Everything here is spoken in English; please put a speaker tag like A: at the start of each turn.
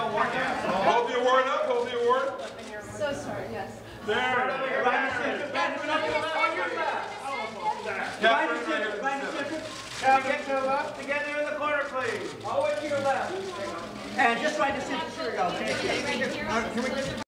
A: Hold the award up, hold the award.
B: So sorry, yes.
A: There.
C: Right Right. On your left. Right center, right in center.
D: Now get to the left, together in the corner, please.
C: All the way to your left. And just right in center, sure, okay? go. Can we.